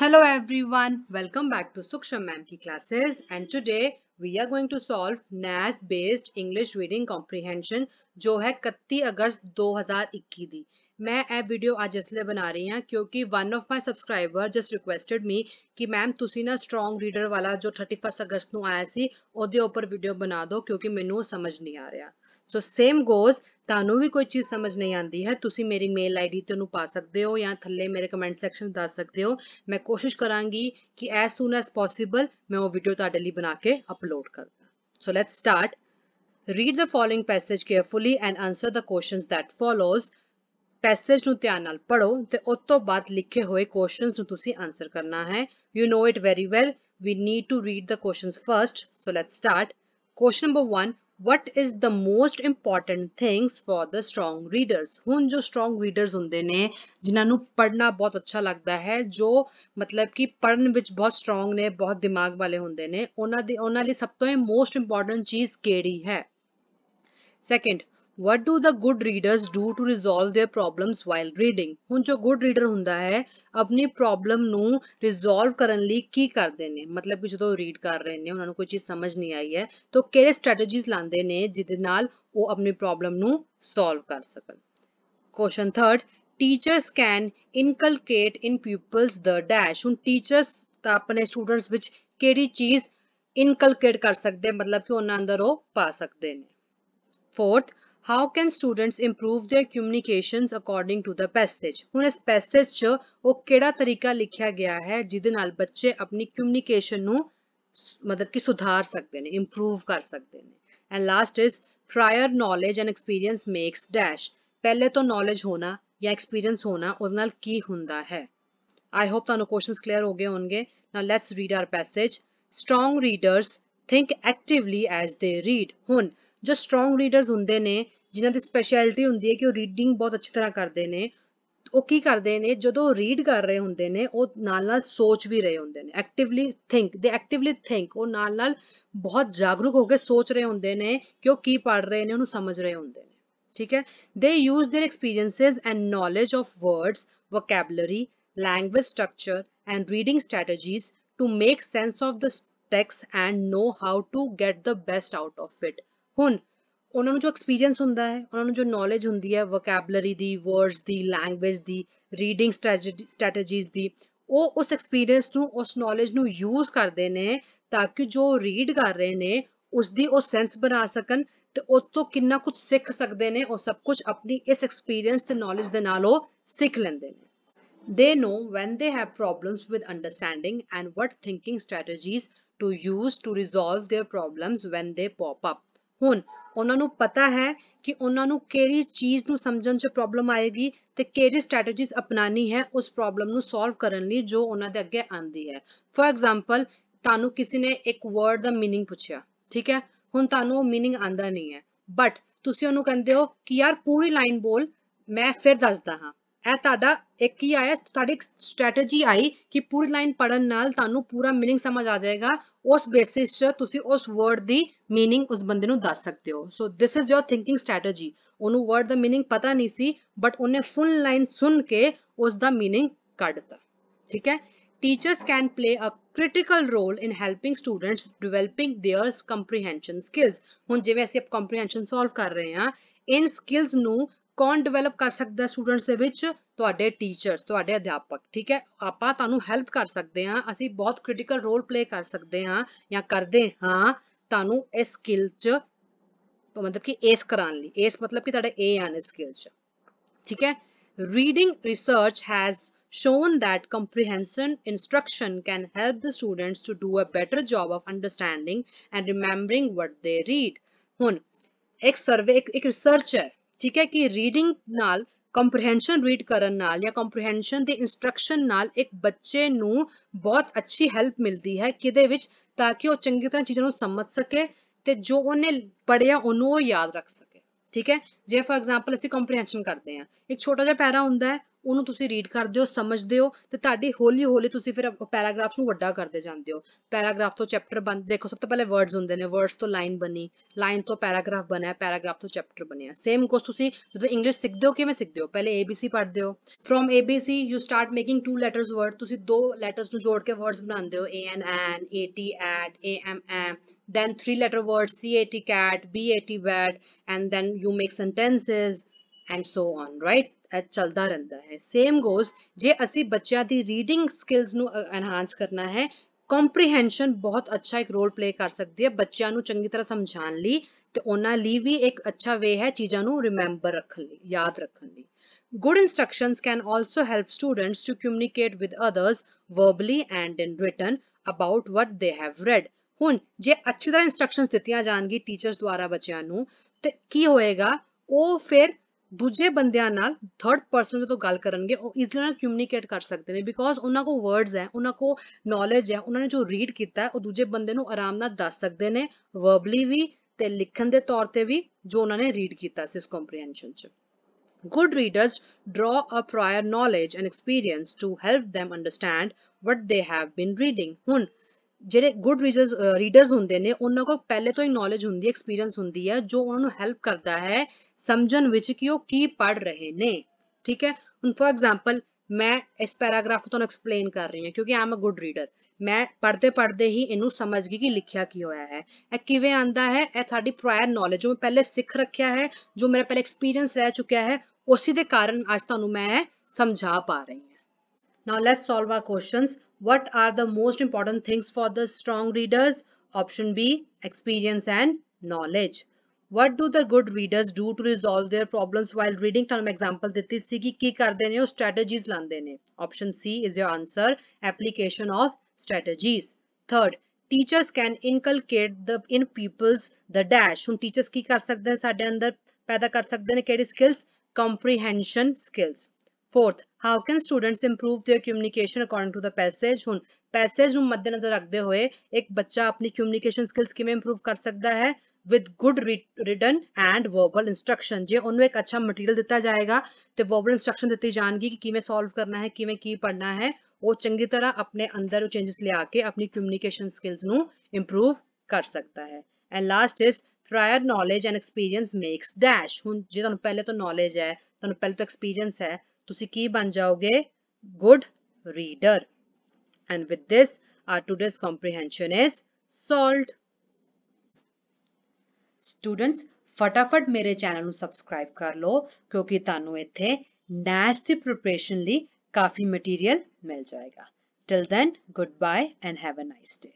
Hello everyone, welcome back to Suksham Ma'am ki classes and today we are going to solve NAS based English reading comprehension जो है 31 अगस्त 2021 दी ਮੈਂ ਇਹ video ਅੱਜ ਇਸ ਲਈ ਬਣਾ ਰਹੀ ਹਾਂ ਕਿਉਂਕਿ one of my subscriber just requested me ਕਿ ਮੈਮ ਤੁਸੀਂ ਨਾ ਸਟਰੋਂਗ ਰੀਡਰ ਵਾਲਾ ਜੋ 31 ਅਗਸਤ ਨੂੰ ਆਇਆ ਸੀ ਉਹਦੇ ਉੱਪਰ ਵੀਡੀਓ ਬਣਾ ਦਿਓ ਕਿਉਂਕਿ ਮੈਨੂੰ ਸਮਝ ਨਹੀਂ ਆ ਰਿਹਾ ਸੋ ਸੇਮ ਗੋਜ਼ ਤੁਹਾਨੂੰ ਵੀ ਕੋਈ ਚੀਜ਼ ਸਮਝ ਨਹੀਂ ਆਉਂਦੀ ਹੈ ਤੁਸੀਂ ਮੇਰੀ ਮੇਲ ਆਈਡੀ ਤੇ ਉਹਨੂੰ ਪਾ ਸਕਦੇ ਹੋ ਜਾਂ ਥੱਲੇ ਮੇਰੇ ਕਮੈਂਟ ਸੈਕਸ਼ਨ ਦੱਸ ਸਕਦੇ ਹੋ ਮੈਂ ਕੋਸ਼ਿਸ਼ ਕਰਾਂਗੀ ਕਿ ਐਸ ਸੂਨ ਐਸ ਪੋਸੀਬਲ ਮੈਂ ਉਹ ਵੀਡੀਓ ਤੁਹਾਡੇ ਲਈ ਬਣਾ ਕੇ ਅਪਲੋਡ ਕਰਦਾ so let's start read the following passage carefully and answer the questions that follows passage ਨੂੰ ਧਿਆਨ ਨਾਲ ਪੜੋ ਤੇ ਉਸ ਤੋਂ ਬਾਅਦ ਲਿਖੇ ਹੋਏ ਕੁਐਸਚਨਸ ਨੂੰ ਤੁਸੀਂ ਆਨਸਰ ਕਰਨਾ ਹੈ you know it very well we need to read the questions first so let's start question number 1 what is the most important things for the strong readers ਹੁਣ ਜੋ strong readers ਹੁੰਦੇ ਨੇ ਜਿਨ੍ਹਾਂ ਨੂੰ ਪੜ੍ਹਨਾ ਬਹੁਤ ਅੱਛਾ ਲੱਗਦਾ ਹੈ ਜੋ ਮਤਲਬ ਕਿ ਪੜ੍ਹਨ ਵਿੱਚ ਬਹੁਤ strong ਨੇ ਬਹੁਤ ਦਿਮਾਗ ਵਾਲੇ ਹੁੰਦੇ ਨੇ ਉਹਨਾਂ ਦੀ ਉਹਨਾਂ ਲਈ ਸਭ ਤੋਂ ਮੋਸਟ ਇੰਪੋਰਟੈਂਟ ਚੀਜ਼ ਕਿਹੜੀ ਹੈ second what do the good readers do to resolve their problems while reading? ਹੁਣ ਜੋ good reader ਹੁੰਦਾ ਹੈ, ਆਪਣੀ ਪ੍ਰੋਬਲਮ ਨੂੰ ਰਿਜ਼ੋਲਵ ਕਰਨ ਲਈ ਕੀ ਕਰਦੇ ਨੇ? ਮਤਲਬ ਕਿ ਜਦੋਂ ਰੀਡ ਕਰ ਰਹੇ ਨੇ, ਉਹਨਾਂ ਨੂੰ ਕੋਈ ਚੀਜ਼ ਸਮਝ ਨਹੀਂ ਆਈ ਹੈ, ਤਾਂ ਕਿਹੜੇ ਸਟ੍ਰੈਟਜੀਜ਼ ਲਾਉਂਦੇ ਨੇ ਜਿਹਦੇ ਨਾਲ ਉਹ ਆਪਣੀ ਪ੍ਰੋਬਲਮ ਨੂੰ ਸੋਲਵ ਕਰ ਸਕਣ? Question third teachers can inculcate in peoples the dash ਹੁਣ ਟੀਚਰਸ ਤਾਂ ਆਪਣੇ ਸਟੂਡੈਂਟਸ ਵਿੱਚ ਕਿਹੜੀ ਚੀਜ਼ ਇਨਕਲਕੇਟ ਕਰ ਸਕਦੇ, ਮਤਲਬ ਕਿ ਉਹਨਾਂ ਅੰਦਰ ਉਹ ਪਾ ਸਕਦੇ ਨੇ। Fourth how can students improve their communications according to the passage ਹੁਣ ਇਸ passage 'ਚ ਉਹ ਕਿਹੜਾ ਤਰੀਕਾ ਲਿਖਿਆ ਗਿਆ ਹੈ ਜਿਹਦੇ ਨਾਲ ਬੱਚੇ ਆਪਣੀ communication ਨੂੰ ਮਤਲਬ ਕਿ ਸੁਧਾਰ ਸਕਦੇ ਨੇ improve ਕਰ ਸਕਦੇ ਨੇ and last is prior knowledge and experience makes dash ਪਹਿਲੇ ਤੋਂ knowledge ਹੋਣਾ ਜਾਂ experience ਹੋਣਾ ਉਹਦੇ ਨਾਲ ਕੀ ਹੁੰਦਾ ਹੈ I hope ਤੁਹਾਨੂੰ questions clear ਹੋ ਗਏ ਹੋਣਗੇ now let's read our passage strong readers think actively as they read ਹੁਣ ਜੋ ਸਟਰੋਂਗ ਰੀਡਰਸ ਹੁੰਦੇ ਨੇ ਜਿਨ੍ਹਾਂ ਦੀ ਸਪੈਸ਼ਲਿਟੀ ਹੁੰਦੀ ਹੈ ਕਿ ਉਹ ਰੀਡਿੰਗ ਬਹੁਤ ਅੱਛੀ ਤਰ੍ਹਾਂ ਕਰਦੇ ਨੇ ਉਹ ਕੀ ਕਰਦੇ ਨੇ ਜਦੋਂ ਰੀਡ ਕਰ ਰਹੇ ਹੁੰਦੇ ਨੇ ਉਹ ਨਾਲ ਨਾਲ ਸੋਚ ਵੀ ਰਹੇ ਹੁੰਦੇ ਨੇ actively think they actively think ਉਹ ਨਾਲ ਨਾਲ ਬਹੁਤ ਜਾਗਰੂਕ ਹੋ ਕੇ ਸੋਚ ਰਹੇ ਹੁੰਦੇ ਨੇ ਕਿ ਉਹ ਕੀ ਪੜ ਰਹੇ ਨੇ ਉਹਨੂੰ ਸਮਝ ਰਹੇ ਹੁੰਦੇ ਨੇ ਠੀਕ ਹੈ they use their experiences and knowledge of words vocabulary language structure and reading strategies to make sense of the text and know how to get the best out of it ਹੁਣ ਉਹਨਾਂ ਨੂੰ ਜੋ ਐਕਸਪੀਰੀਅੰਸ ਹੁੰਦਾ ਹੈ ਉਹਨਾਂ ਨੂੰ ਜੋ knowledge ਹੁੰਦੀ ਹੈ ਵੋਕੈਬਲਰੀ ਦੀ ਵਰਡਸ ਦੀ ਲੈਂਗੁਏਜ ਦੀ ਰੀਡਿੰਗ ਸਟ੍ਰੈਟਜੀਜ਼ ਦੀ ਉਹ ਉਸ ਐਕਸਪੀਰੀਅੰਸ ਨੂੰ ਉਸ ਨੌਲੇਜ ਨੂੰ ਯੂਜ਼ ਕਰਦੇ ਨੇ ਤਾਂ ਕਿ ਜੋ ਰੀਡ ਕਰ ਰਹੇ ਨੇ ਉਸ ਦੀ ਉਹ ਸੈਂਸ ਬਣਾ ਸਕਣ ਤੇ ਉਸ ਤੋਂ ਕਿੰਨਾ ਕੁਝ ਸਿੱਖ ਸਕਦੇ ਨੇ ਉਹ ਸਭ ਕੁਝ ਆਪਣੀ ਇਸ ਐਕਸਪੀਰੀਅੰਸ ਤੇ ਨੌਲੇਜ ਦੇ ਨਾਲ ਉਹ ਸਿੱਖ ਲੈਂਦੇ ਨੇ they know when they have problems with understanding and what thinking strategies to use to resolve their problems when they pop up ਹੁਣ ਉਹਨਾਂ ਨੂੰ ਪਤਾ ਹੈ ਕਿ ਉਹਨਾਂ ਨੂੰ ਕਿਹੜੀ ਚੀਜ਼ ਨੂੰ ਸਮਝਣ 'ਚ ਪ੍ਰੋਬਲਮ ਆਏਗੀ ਤੇ ਕਿਹੜੀ ਸਟ੍ਰੈਟਜੀਜ਼ ਅਪਣਾਣੀ ਹੈ ਉਸ ਪ੍ਰੋਬਲਮ ਨੂੰ ਸੋਲਵ ਕਰਨ ਲਈ ਜੋ ਉਹਨਾਂ ਦੇ ਅੱਗੇ ਆਂਦੀ ਹੈ ਫੋਰ ਐਗਜ਼ਾਮਪਲ ਤੁਹਾਨੂੰ ਕਿਸੇ ਨੇ ਇੱਕ ਵਰਡ ਦਾ मीनिंग ਪੁੱਛਿਆ ਠੀਕ ਹੈ ਹੁਣ ਤੁਹਾਨੂੰ ਉਹ मीनिंग ਆਂਦਾ ਨਹੀਂ ਹੈ ਬਟ ਤੁਸੀਂ ਉਹਨੂੰ ਕਹਿੰਦੇ ਹੋ ਕਿ ਯਾਰ ਪੂਰੀ ਲਾਈਨ ਬੋਲ ਮੈਂ ਫਿਰ ਦੱਸਦਾ ਹਾਂ ਇਹ ਤੁਹਾਡਾ ਇੱਕ ਕੀ ਆਇਆ ਤੁਹਾਡੀ ਇੱਕ ਸਟ੍ਰੈਟਜੀ ਆਈ ਕਿ ਪੂਰੀ ਲਾਈਨ ਪੜਨ ਨਾਲ ਤੁਹਾਨੂੰ ਪੂਰਾ मीनिंग ਸਮਝ ਆ ਜਾਏਗਾ ਉਸ ਬੇਸਿਸ 'ਚ ਤੁਸੀਂ ਉਸ ਵਰਡ ਦੀ मीनिंग ਉਸ ਬੰਦੇ ਨੂੰ ਦੱਸ ਸਕਦੇ ਹੋ so this is your thinking strategy ਉਹਨੂੰ ਵਰਡ ਦਾ मीनिंग ਪਤਾ ਨਹੀਂ ਸੀ ਬਟ ਉਹਨੇ ਫੁੱਲ ਲਾਈਨ ਸੁਣ ਕੇ ਉਸ ਦਾ मीनिंग ਕੱਢਤਾ ਠੀਕ ਹੈ teachers can play a critical role in helping students developing their comprehension skills ਹੁਣ ਜਿਵੇਂ ਅਸੀਂ comprehension solve ਕਰ ਰਹੇ ਹਾਂ ਇਨ skills ਨੂੰ ਕੌਣ ਡਿਵੈਲਪ ਕਰ ਸਕਦਾ ਸਟੂਡੈਂਟਸ ਦੇ ਵਿੱਚ ਤੁਹਾਡੇ ਟੀਚਰਸ ਤੁਹਾਡੇ ਅਧਿਆਪਕ ਠੀਕ ਹੈ ਆਪਾਂ ਤੁਹਾਨੂੰ ਹੈਲਪ ਕਰ ਸਕਦੇ ਹਾਂ ਅਸੀਂ ਬਹੁਤ ਕ੍ਰਿਟੀਕਲ ਰੋਲ ਪਲੇ ਕਰ ਸਕਦੇ ਹਾਂ ਜਾਂ ਕਰਦੇ ਹਾਂ ਤੁਹਾਨੂੰ ਇਸ ਸਕਿੱਲ 'ਚ ਮਤਲਬ ਕਿ ਏਸ ਕਰਾਉਣ ਲਈ ਏਸ ਮਤਲਬ ਕਿ ਤੁਹਾਡੇ ਏ ਆਨ ਸਕਿੱਲ 'ਚ ਠੀਕ ਹੈ reading research has shown that comprehension instruction can help the students to do a better job of understanding and remembering what they read ਹੁਣ ਇੱਕ ਸਰਵੇ ਇੱਕ ਰਿਸਰਚ ਹੈ ਠੀਕ ਹੈ ਕਿ ਰੀਡਿੰਗ ਨਾਲ ਕੰਪਰੀਹੈਂਸ਼ਨ ਰੀਡ ਕਰਨ ਨਾਲ ਜਾਂ ਕੰਪਰੀਹੈਂਸ਼ਨ ਦੀ ਇਨਸਟਰਕਸ਼ਨ ਨਾਲ ਇੱਕ ਬੱਚੇ ਨੂੰ ਬਹੁਤ ਅੱਛੀ ਹੈਲਪ ਮਿਲਦੀ ਹੈ ਕਿਦੇ ਵਿੱਚ? ਤਾਂ ਕਿ ਉਹ ਚੰਗੀ ਤਰ੍ਹਾਂ ਚੀਜ਼ਾਂ ਨੂੰ ਸਮਝ ਸਕੇ ਤੇ ਜੋ ਉਹਨੇ ਪੜਿਆ ਉਹਨੂੰ ਉਹ ਯਾਦ ਰੱਖ ਸਕੇ। ਠੀਕ ਹੈ? ਜੇ ਫੋਰ ਐਗਜ਼ਾਮਪਲ ਅਸੀਂ ਕੰਪਰੀਹੈਂਸ਼ਨ ਕਰਦੇ ਹਾਂ, ਇੱਕ ਛੋਟਾ ਜਿਹਾ ਪੈਰਾ ਹੁੰਦਾ ਹੈ ਉਹਨੂੰ ਤੁਸੀਂ ਰੀਡ ਕਰਦੇ ਹੋ ਸਮਝਦੇ ਹੋ ਤੇ ਤੁਹਾਡੀ ਹੌਲੀ ਹੌਲੀ ਤੁਸੀਂ ਫਿਰ ਪੈਰਾਗ੍ਰਾਫ ਨੂੰ ਵੱਡਾ ਕਰਦੇ ਜਾਂਦੇ ਹੋ ਪੈਰਾਗ੍ਰਾਫ ਤੋਂ ਚੈਪਟਰ ਬਣ ਦੇਖੋ ਸਭ ਤੋਂ ਪਹਿਲੇ ਵਰਡਸ ਹੁੰਦੇ ਨੇ ਵਰਡਸ ਤੋਂ ਲਾਈਨ ਬਣੀ ਲਾਈਨ ਤੋਂ ਪੈਰਾਗ੍ਰਾਫ ਬਣਿਆ ਪੈਰਾਗ੍ਰਾਫ ਤੋਂ ਚੈਪਟਰ ਬਣਿਆ ਸੇਮ ਕੋਸ ਤੁਸੀਂ ਜਦੋਂ ਇੰਗਲਿਸ਼ ਸਿੱਖਦੇ ਹੋ ਕਿਵੇਂ ਸਿੱਖਦੇ ਹੋ ਪਹਿਲੇ ABC ਪੜ੍ਹਦੇ ਹੋ from ABC you start making two letters word ਤੁਸੀਂ ਦੋ ਲੈਟਰਸ ਨੂੰ ਜੋੜ ਕੇ ਵਰਡਸ ਬਣਾਉਂਦੇ ਹੋ AN an AT at AM am then three letter words CAT cat BAT bat and then you make sentences and so on right ਇਹ ਚੱਲਦਾ ਰਹਿੰਦਾ ਹੈ ਸੇਮ ਗੋਜ਼ ਜੇ ਅਸੀਂ ਬੱਚਿਆਂ ਦੀ ਰੀਡਿੰਗ ਸਕਿੱਲਸ ਨੂੰ ਐਨਹਾਂਸ ਕਰਨਾ ਹੈ ਕੰਪਰੀਹੈਂਸ਼ਨ ਬਹੁਤ ਅੱਛਾ ਇੱਕ ਰੋਲ ਪਲੇ ਕਰ ਸਕਦੀ ਹੈ ਬੱਚਿਆਂ ਨੂੰ ਚੰਗੀ ਤਰ੍ਹਾਂ ਸਮਝਾਉਣ ਲਈ ਤੇ ਉਹਨਾਂ ਲਈ ਵੀ ਇੱਕ ਅੱਛਾ ਵੇ ਹੈ ਚੀਜ਼ਾਂ ਨੂੰ ਰਿਮੈਂਬਰ ਰੱਖਣ ਲਈ ਯਾਦ ਰੱਖਣ ਲਈ Good instructions can also help students to communicate with others verbally and in written about what they have read. ਹੁਣ ਜੇ ਅੱਛੀ ਤਰ੍ਹਾਂ ਇਨਸਟਰਕਸ਼ਨਸ ਦਿੱਤੀਆਂ ਜਾਣਗੀ ਟੀਚਰਸ ਦੁਆਰਾ ਬੱਚਿਆਂ ਨੂੰ ਤੇ ਕੀ ਹੋਏਗਾ ਉਹ ਫਿਰ ਦੂਜੇ ਬੰਦਿਆਂ ਨਾਲ ਥਰਡ ਪਰਸਨ ਜਦੋਂ ਗੱਲ ਕਰਨਗੇ ਉਹ ਈਜ਼ੀਲੀ ਨਾਲ ਕਮਿਊਨੀਕੇਟ ਕਰ ਸਕਦੇ ਨੇ ਬਿਕੋਜ਼ ਉਹਨਾਂ ਕੋਲ ਵਰਡਸ ਹੈ ਉਹਨਾਂ ਕੋਲ ਨੌਲੇਜ ਹੈ ਉਹਨਾਂ ਨੇ ਜੋ ਰੀਡ ਕੀਤਾ ਹੈ ਉਹ ਦੂਜੇ ਬੰਦੇ ਨੂੰ ਆਰਾਮ ਨਾਲ ਦੱਸ ਸਕਦੇ ਨੇ ਵਰਬਲੀ ਵੀ ਤੇ ਲਿਖਣ ਦੇ ਤੌਰ ਤੇ ਵੀ ਜੋ ਉਹਨਾਂ ਨੇ ਰੀਡ ਕੀਤਾ ਸੀ ਉਸ ਕੰਪਰੀਹੈਂਸ਼ਨ ਚ Good readers draw a prior knowledge and experience to help them understand what they have been reading. ਹੁਣ ਜਿਹੜੇ ਗੁੱਡ ਰੀਡਰਸ ਰੀਡਰਸ ਹੁੰਦੇ ਨੇ, ਉਹਨਾਂ ਕੋਲ ਪਹਿਲੇ ਤੋਂ ਹੀ ਨੌਲੇਜ ਹੁੰਦੀ ਹੈ ਐਕਸਪੀਰੀਅੰਸ ਹੁੰਦੀ ਹੈ ਜੋ ਉਹਨਾਂ ਨੂੰ ਹੈਲਪ ਕਰਦਾ ਹੈ ਸਮਝਣ ਵਿੱਚ ਕਿ ਉਹ ਕੀ ਪੜ ਰਹੇ ਨੇ। ਠੀਕ ਹੈ? ਹੁਣ ਫॉर ਐਗਜ਼ਾਮਪਲ ਮੈਂ ਇਸ ਪੈਰਾਗ੍ਰਾਫ ਨੂੰ ਤੁਹਾਨੂੰ ਐਕਸਪਲੇਨ ਕਰ ਰਹੀ ਹਾਂ, ਕਿਉਂਕਿ ਆਮ ਅ ਗੁੱਡ ਰੀਡਰ ਮੈਂ ਪੜ੍ਹਦੇ ਪੜ੍ਹਦੇ ਹੀ ਇਹਨੂੰ ਸਮਝ ਗਈ ਕਿ ਲਿਖਿਆ ਕੀ ਹੋਇਆ ਹੈ। ਇਹ ਕਿਵੇਂ ਆਂਦਾ ਹੈ? ਇਹ ਸਾਡੀ ਪ੍ਰਾਇਰ ਨੌਲੇਜ ਜੋ ਮੈਂ ਪਹਿਲੇ ਸਿੱਖ ਰੱਖਿਆ ਹੈ, ਜੋ ਮੇਰਾ ਪਹਿਲੇ ਐਕਸਪੀਰੀਅੰਸ ਰਹਿ ਚੁੱਕਿਆ ਹੈ, ਉਸੇ ਦੇ ਕਾਰਨ ਅੱਜ ਤੁਹਾਨੂੰ ਮੈਂ ਸਮਝਾ ਪਾ ਰਹੀ ਹਾਂ। Now let's solve our questions. What are the most important things for the strong readers? Option B, experience and knowledge. What do the good readers do to resolve their problems while reading? ਤੁਹਾਨੂੰ example ਦਿੱਤੀ ਸੀ ਕਿ ਕੀ ਕਰਦੇ ਨੇ ਉਹ strategies ਲਾਉਂਦੇ ਨੇ. Option C is your answer. Application of strategies. Third, teachers can inculcate the in pupils the dash. ਹੁਣ teachers ਕੀ ਕਰ ਸਕਦੇ ਨੇ ਸਾਡੇ ਅੰਦਰ ਪੈਦਾ ਕਰ ਸਕਦੇ ਨੇ ਕਿਹੜੀ skills? Comprehension skills. Fourth, how can students improve their communication according to the passage? ਹੁਣ passage ਨੂੰ ਮੱਦੇਨਜ਼ਰ ਰੱਖਦੇ ਹੋਏ ਇੱਕ ਬੱਚਾ ਆਪਣੀ communication skills ਕਿਵੇਂ improve ਕਰ ਸਕਦਾ ਹੈ? with good written and verbal instruction ਜੇ ਉਹਨੂੰ ਇੱਕ ਅੱਛਾ ਮਟੀਰੀਅਲ ਦਿੱਤਾ ਜਾਏਗਾ ਤੇ verbal instruction ਦਿੱਤੀ ਜਾਣਗੀ ਕਿ ਕਿਵੇਂ solve ਕਰਨਾ ਹੈ, ਕਿਵੇਂ ਕੀ ਪੜ੍ਹਨਾ ਹੈ। ਉਹ ਚੰਗੀ ਤਰ੍ਹਾਂ ਆਪਣੇ ਅੰਦਰ ਉਹ ਚੇਂਜਸ ਲਿਆ ਕੇ ਆਪਣੀ ਕਮਿਊਨੀਕੇਸ਼ਨ ਸਕਿੱਲਸ ਨੂੰ ਇੰਪਰੂਵ ਕਰ ਸਕਦਾ ਹੈ and last is prior knowledge and experience makes dash ਹੁਣ ਜੇ ਤੁਹਾਨੂੰ ਪਹਿਲੇ ਤੋਂ ਨੌਲੇਜ ਹੈ ਤੁਹਾਨੂੰ ਪਹਿਲੇ ਤੋਂ ਐਕਸਪੀਰੀਅੰਸ ਹੈ ਤੁਸੀਂ ਕੀ ਬਣ ਜਾਓਗੇ good reader and with this our today's comprehension is solved students ਫਟਾਫਟ ਮੇਰੇ ਚੈਨਲ ਨੂੰ ਸਬਸਕ੍ਰਾਈਬ ਕਰ ਲਓ ਕਿਉਂਕਿ ਤੁਹਾਨੂੰ ਇੱਥੇ ਨੈਸ ਦੀ ਪ੍ਰੀਪਰੇਸ਼ਨ ਲਈ ਕਾਫੀ ਮਟੀਰੀਅਲ ਮਿਲ ਜਾਏਗਾ till then goodbye and have a nice day